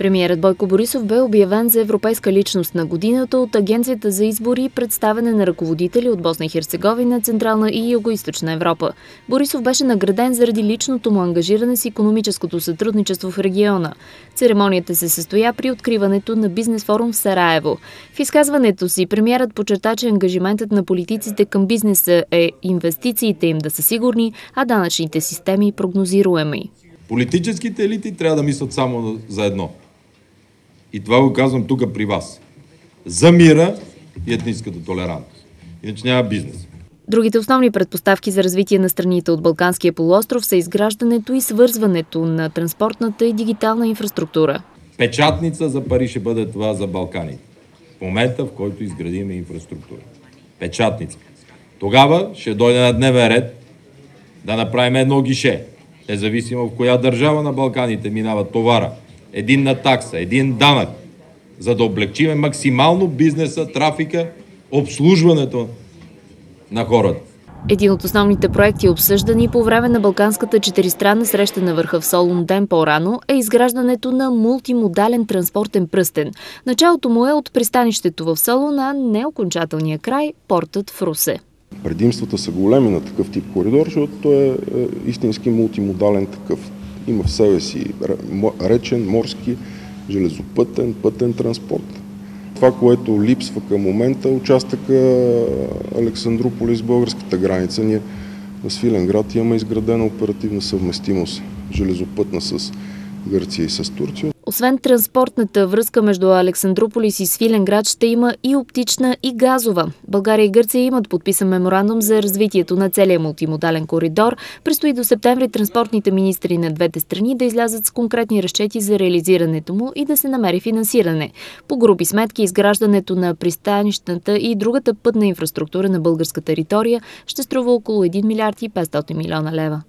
Премиерът Бойко Борисов бе обявен за европейска личност на годината от Агенцията за избори и представяне на ръководители от Босна и Херцеговина, Централна и Юго-Источна Европа. Борисов беше награден заради личното му ангажиране с економическото сътрудничество в региона. Церемонията се състоя при откриването на бизнес форум в Сараево. В изказването си премиерът подчерта, че ангажиментът на политиците към бизнеса е инвестициите им да са сигурни, а данъчните системи прогнозируеми. Политическите елити трябва да мислят само за едно – и това го казвам тук при вас. За мира и етническата толерантност. Иначе няма бизнес. Другите основни предпоставки за развитие на страните от Балканския полуостров са изграждането и свързването на транспортната и дигитална инфраструктура. Печатница за пари ще бъде това за Балканите. В момента, в който изградиме инфраструктура. Печатница. Тогава ще дойде на дневен ред да направим едно гише. Независимо в коя държава на Балканите минава товара единна такса, един данък, за да облегчиме максимално бизнеса, трафика, обслужването на хората. Един от основните проекти, обсъждани по време на Балканската четиристранна среща на върха в Солун ден по-рано, е изграждането на мултимодален транспортен пръстен. Началото му е от пристанището в Солун, а не окончателния край – портът в Русе. Предимствата са големи на такъв тип коридор, защото той е, е истински мултимодален такъв. Има в себе си речен, морски, железопътен, пътен транспорт. Това, което липсва към момента, е участъка Александрополис българската граница. Ние на Свиленград имаме изградена оперативна съвместимост железопътна с Гърция и с Турция. Освен транспортната връзка между Александрополис и Свиленград, ще има и оптична и газова. България и Гърция имат подписан меморандум за развитието на целия мултимодален коридор. Престои до септември транспортните министри на двете страни да излязат с конкретни разчети за реализирането му и да се намери финансиране. По групи сметки, изграждането на пристанищната и другата пътна инфраструктура на българска територия ще струва около 1 милиард и 500 милиона лева.